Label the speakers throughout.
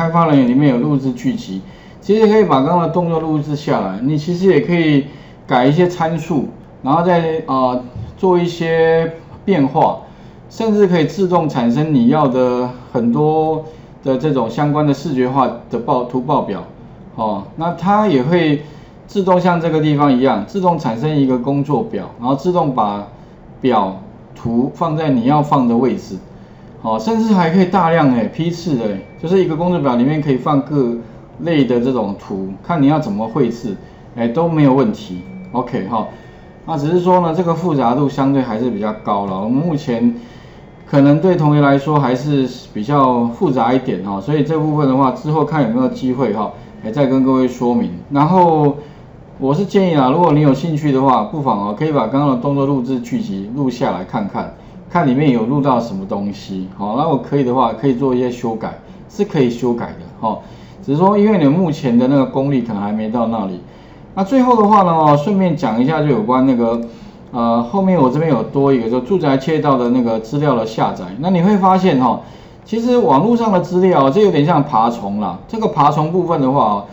Speaker 1: 开发人员里面有录制剧集，其实可以把刚刚的动作录制下来。你其实也可以改一些参数，然后再啊做一些变化，甚至可以自动产生你要的很多的这种相关的视觉化的报图报表。哦，那它也会自动像这个地方一样，自动产生一个工作表，然后自动把表图放在你要放的位置。好，甚至还可以大量诶批次的，就是一个工作表里面可以放各类的这种图，看你要怎么绘制，哎都没有问题。OK 哈，那只是说呢，这个复杂度相对还是比较高了。我们目前可能对同学来说还是比较复杂一点哈，所以这部分的话之后看有没有机会哈，哎再跟各位说明。然后我是建议啊，如果你有兴趣的话，不妨啊可以把刚刚的动作录制剧集录下来看看。看里面有录到什么东西，好，那我可以的话，可以做一些修改，是可以修改的，哈，只是说因为你目前的那个功力可能还没到那里。那最后的话呢，顺便讲一下就有关那个，呃，后面我这边有多一个，就住宅切到的那个资料的下载。那你会发现哈，其实网络上的资料，这有点像爬虫啦。这个爬虫部分的话，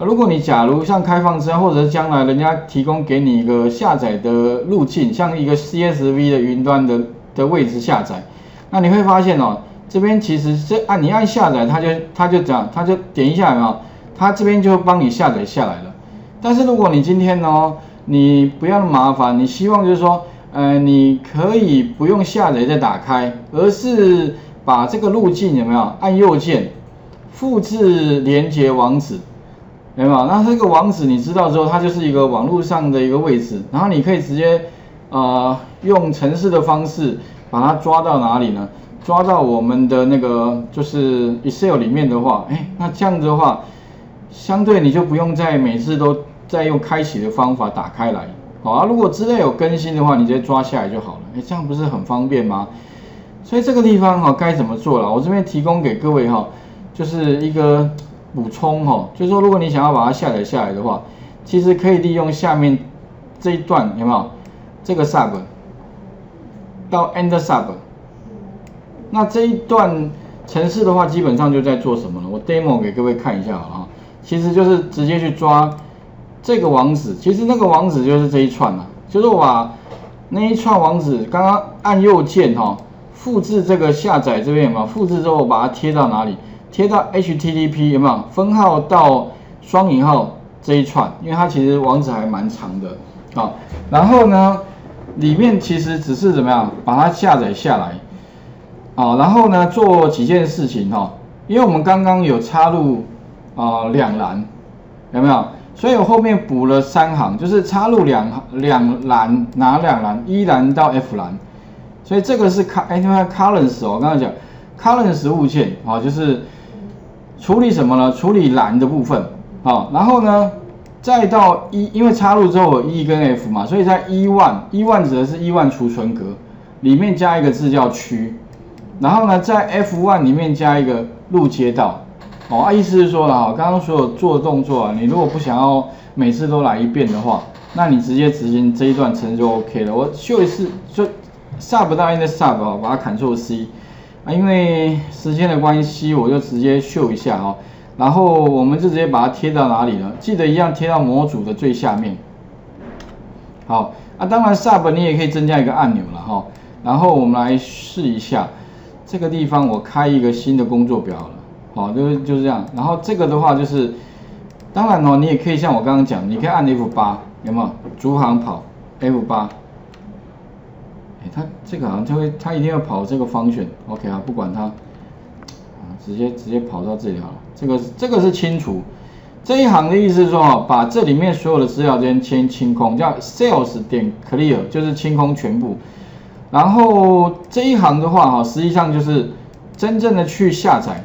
Speaker 1: 如果你假如像开放资料，或者是将来人家提供给你一个下载的路径，像一个 CSV 的云端的。的位置下载，那你会发现哦，这边其实这按你按下载，它就它就这样，它就点一下有没有？它这边就帮你下载下来了。但是如果你今天呢，你不要麻烦，你希望就是说，呃，你可以不用下载再打开，而是把这个路径有没有？按右键复制连接网址，有没有？那这个网址你知道之后，它就是一个网络上的一个位置，然后你可以直接。啊，用程式的方式把它抓到哪里呢？抓到我们的那个就是 Excel 里面的话，哎，那这样子的话，相对你就不用再每次都再用开启的方法打开来，好啊。如果资料有更新的话，你直接抓下来就好了，哎，这样不是很方便吗？所以这个地方哈该怎么做了？我这边提供给各位哈，就是一个补充哈，就是说如果你想要把它下载下来的话，其实可以利用下面这一段，有没有？这个 sub 到 end sub，那这一段程式的话，基本上就在做什么呢？我 demo 给各位看一下啊，其实就是直接去抓这个网址，其实那个网址就是这一串啊，就是我把那一串网址刚刚按右键哈，复制这个下载这边有没有？复制之后把它贴到哪里？贴到 HTTP 有没有？分号到双引号这一串，因为它其实网址还蛮长的啊，然后呢？里面其实只是怎么样把它下载下来，啊，然后呢做几件事情哈，因为我们刚刚有插入啊两栏，有没有？所以我后面补了三行，就是插入两两栏哪两栏？一栏到 F 栏，所以这个是卡哎，你看 Colours 哦，我刚刚讲 Colours 物件啊，就是处理什么呢？处理栏的部分啊，然后呢？再到一，因为插入之后有 E 跟 F 嘛，所以在 E one，E one 指的是 E one 储存格里面加一个字叫区，然后呢，在 F one 里面加一个路街道，哦，啊，意思是说了哈，刚刚所有做动作啊，你如果不想要每次都来一遍的话，那你直接执行这一段程就 OK 了。我秀一次就 sub 到 end sub 啊，把它 Ctrl C 啊，因为时间的关系，我就直接秀一下啊。然后我们就直接把它贴到哪里了？记得一样贴到模组的最下面。好，啊，当然 Sub 你也可以增加一个按钮了哈。然后我们来试一下，这个地方我开一个新的工作表了。好，就是就是这样。然后这个的话就是，当然哦，你也可以像我刚刚讲，你可以按 F8，有没有？逐行跑 F8。哎，它这个好像就会，它一定要跑这个方选。OK 啊，不管它。直接直接跑到这里好了，这个这个是清除这一行的意思是说，把这里面所有的资料先先清空，叫 sales 点 clear 就是清空全部。然后这一行的话哈，实际上就是真正的去下载，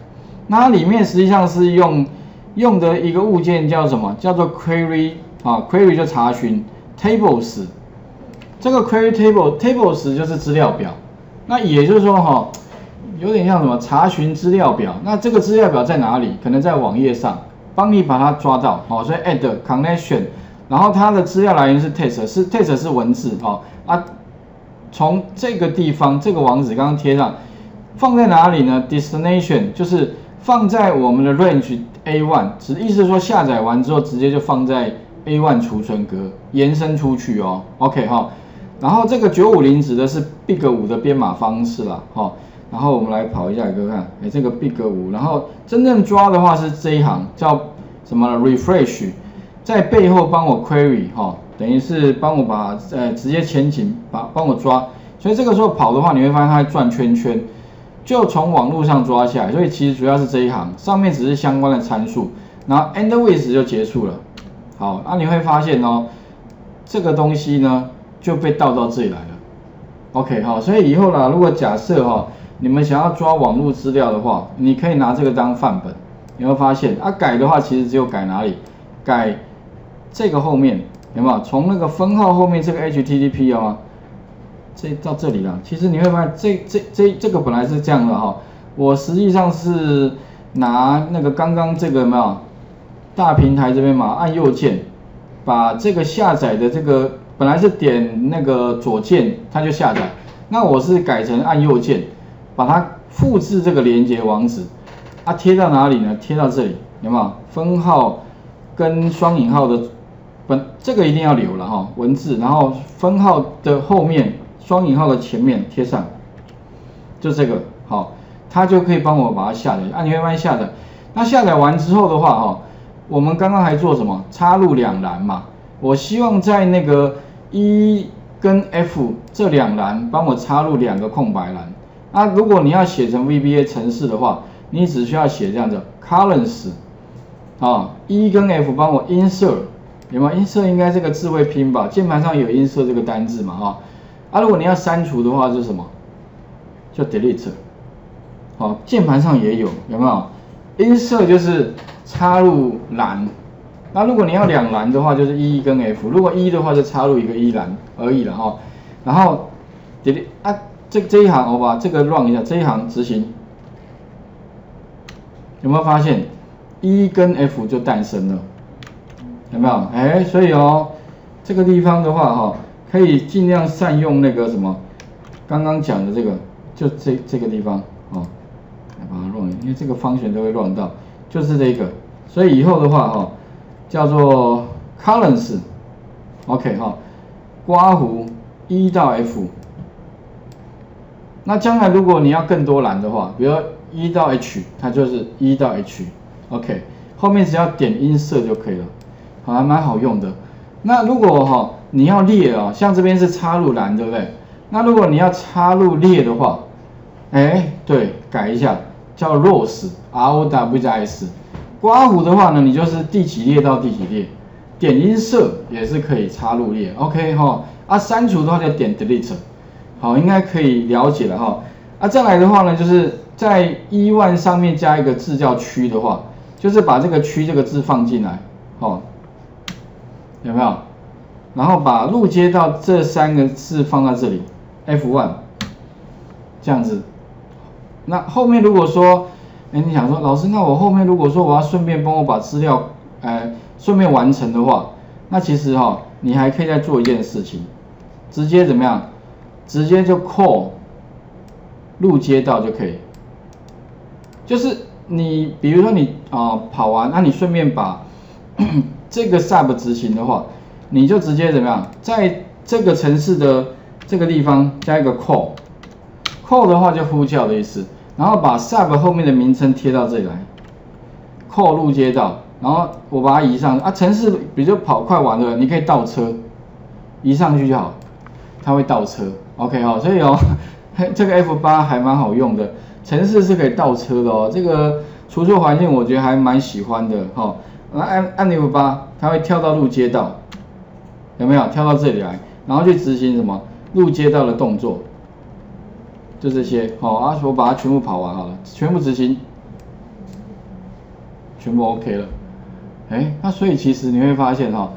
Speaker 1: 那里面实际上是用用的一个物件叫什么？叫做 query 啊，query 就查询 tables，这个 query table tables 就是资料表，那也就是说哈。有点像什么查询资料表，那这个资料表在哪里？可能在网页上，帮你把它抓到，好，所以 add connection，然后它的资料来源是 text，是 text 是文字，哦啊，从这个地方这个网址刚刚贴上，放在哪里呢？destination 就是放在我们的 range A1，只意思说下载完之后直接就放在 A1 储存格，延伸出去哦。OK 哈，然后这个九五零指的是 Big 五的编码方式啦，哈。然后我们来跑一下给各位看，哎，这个 Big 五，然后真正抓的话是这一行叫什么 refresh，在背后帮我 query 哈，等于是帮我把呃直接前景把帮我抓，所以这个时候跑的话，你会发现它转圈圈，就从网络上抓下来，所以其实主要是这一行，上面只是相关的参数，然后 end with 就结束了。好，那你会发现哦，这个东西呢就被倒到这里来了。OK 好，所以以后啦，如果假设哈。你们想要抓网络资料的话，你可以拿这个当范本。你会发现，啊改的话其实只有改哪里？改这个后面有没有？从那个分号后面这个 HTTP 啊，这到这里了。其实你会发现，这这这这个本来是这样的哈。我实际上是拿那个刚刚这个有没有？大平台这边嘛，按右键，把这个下载的这个本来是点那个左键，它就下载。那我是改成按右键。把它复制这个连接网址，它贴到哪里呢？贴到这里，有没有分号跟双引号的本？这个一定要留了哈，文字，然后分号的后面，双引号的前面贴上，就这个好，它就可以帮我把它下载。按钮慢下载。那下载完之后的话哈，我们刚刚还做什么？插入两栏嘛。我希望在那个 E 跟 F 这两栏帮我插入两个空白栏。那如果你要写成 VBA 程式的话，你只需要写这样子，columns，啊，E 跟 F 帮我 insert，有吗？insert 应该这个字会拼吧？键盘上有 insert 这个单字嘛？啊，啊，如果你要删除的话是什么？叫 delete，好，键盘上也有，有没有？insert 就是插入栏，那如果你要两栏的话，就是 E 跟 F，如果 E 的话就插入一个 E 栏而已了哈，然后 delete 啊。这这一行我把这个乱一下，这一行执行，有没有发现 E 跟 F 就诞生了？有没有？哎，所以哦，这个地方的话哈，可以尽量善用那个什么，刚刚讲的这个，就这这个地方哦，来把它 run，因为这个方旋都会乱到，就是这个，所以以后的话哈，叫做 columns，OK 哈，刮弧 E 到 F。那将来如果你要更多栏的话，比如一到 H，它就是一到 H，OK，后面只要点音色就可以了，好还蛮好用的。那如果哈你要列啊，像这边是插入栏，对不对？那如果你要插入列的话，哎，对，改一下叫 rows，R O W 加 S。刮胡的话呢，你就是第几列到第几列，点音色也是可以插入列，OK 哈。啊，删除的话就点 delete。好，应该可以了解了哈。啊，再来的话呢，就是在一万上面加一个字叫区的话，就是把这个区这个字放进来，好，有没有？然后把路接到这三个字放在这里，F1，这样子。那后面如果说，哎，你想说，老师，那我后面如果说我要顺便帮我把资料，哎，顺便完成的话，那其实哈，你还可以再做一件事情，直接怎么样？直接就 call 路街道就可以，就是你比如说你啊跑完，那你顺便把 这个 sub 执行的话，你就直接怎么样，在这个城市的这个地方加一个 call，call 的话就呼叫的意思，然后把 sub 后面的名称贴到这里来，call 路街道，然后我把它移上啊，城市比如跑快完了，你可以倒车，移上去就好，它会倒车。OK 哈，所以哦，这个 F 八还蛮好用的，城市是可以倒车的哦。这个除错环境我觉得还蛮喜欢的哈。那按按 F 八，它会跳到路街道，有没有？跳到这里来，然后去执行什么路街道的动作，就这些。好啊，我把它全部跑完好了，全部执行，全部 OK 了。哎，那所以其实你会发现哈，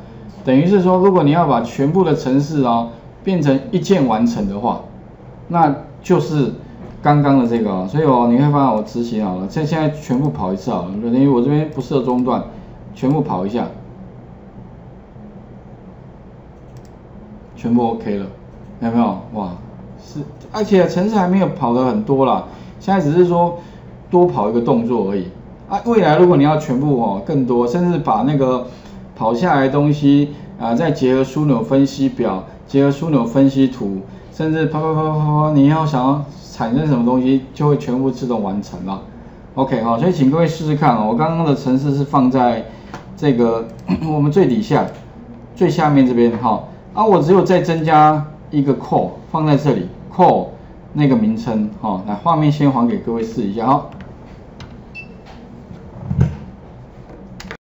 Speaker 1: 等于是说，如果你要把全部的城市哦。变成一键完成的话，那就是刚刚的这个，所以哦，你会发现我执行好了，现现在全部跑一次好了，等于我这边不设中断，全部跑一下，全部 OK 了，有没有？哇，是，而且城市还没有跑的很多啦，现在只是说多跑一个动作而已。啊，未来如果你要全部哦更多，甚至把那个跑下来的东西啊，再结合枢纽分析表，结合枢纽分析图，甚至啪啪啪啪啪，你要想要产生什么东西，就会全部自动完成了。OK 好，所以请各位试试看哦。我刚刚的程式是放在这个 我们最底下最下面这边哈，啊，我只有再增加一个 call 放在这里 call 那个名称哈，来画面先还给各位试一下哈。